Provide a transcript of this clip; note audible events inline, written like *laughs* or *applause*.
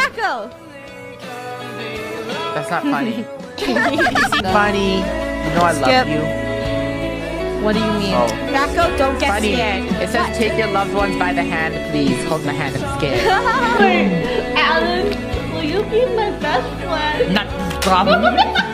Racco. That's not funny. *laughs* funny. You know I Skip. love you. What do you mean? Oh. Racco, don't get Funny. scared. It says take your loved ones by the hand, please. Hold my hand, I'm scared. *laughs* Alan, will you be my best friend? Not problem. *laughs*